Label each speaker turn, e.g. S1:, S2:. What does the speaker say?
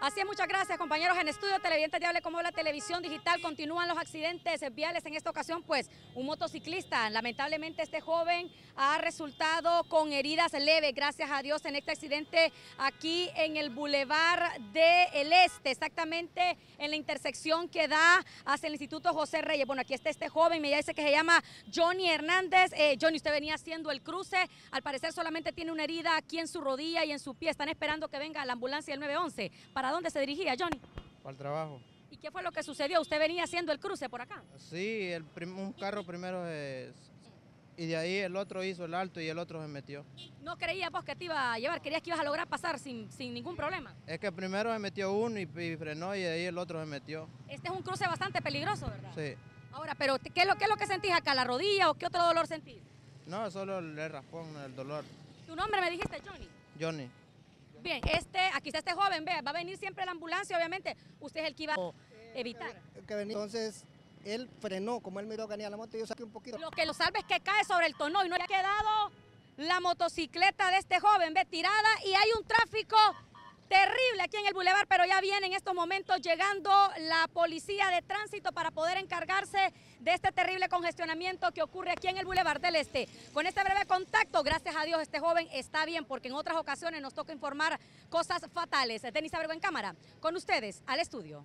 S1: Así es, muchas gracias compañeros en estudio, televidentes de Hable como la televisión digital, continúan los accidentes viales en esta ocasión, pues un motociclista, lamentablemente este joven ha resultado con heridas leves, gracias a Dios, en este accidente aquí en el Boulevard del Este, exactamente en la intersección que da hacia el Instituto José Reyes. Bueno, aquí está este joven, me dice que se llama Johnny Hernández. Eh, Johnny, usted venía haciendo el cruce, al parecer solamente tiene una herida aquí en su rodilla y en su pie, están esperando que venga la ambulancia del 911. ¿Para dónde se dirigía, Johnny?
S2: Para el trabajo.
S1: ¿Y qué fue lo que sucedió? ¿Usted venía haciendo el cruce por acá?
S2: Sí, el un carro primero es, y de ahí el otro hizo el alto y el otro se metió.
S1: ¿No creías vos que te iba a llevar? ¿Querías que ibas a lograr pasar sin, sin ningún problema?
S2: Es que primero se metió uno y, frenó y de ahí el otro se metió.
S1: Este es un cruce bastante peligroso, ¿verdad?
S2: Sí.
S1: Ahora, pero ¿qué es lo, qué es lo que sentís acá? ¿La rodilla o qué otro dolor sentís?
S2: No, solo el raspón, el dolor.
S1: ¿Tu nombre me dijiste, Johnny?
S2: Johnny.
S1: Bien, este, aquí está este joven, vea, va a venir siempre la ambulancia, obviamente. Usted es el que iba a evitar.
S3: Entonces, él frenó, como él miró que venía la moto, yo saqué un poquito.
S1: Lo que lo salva es que cae sobre el tono y no ha quedado la motocicleta de este joven, ve, tirada y hay un tráfico terrible aquí en el bulevar, pero ya viene en estos momentos llegando la policía de tránsito para poder encargarse de este terrible congestionamiento que ocurre aquí en el bulevar del Este. Con este breve contacto, gracias a Dios, este joven está bien, porque en otras ocasiones nos toca informar cosas fatales. Denis Abrego en cámara, con ustedes al estudio.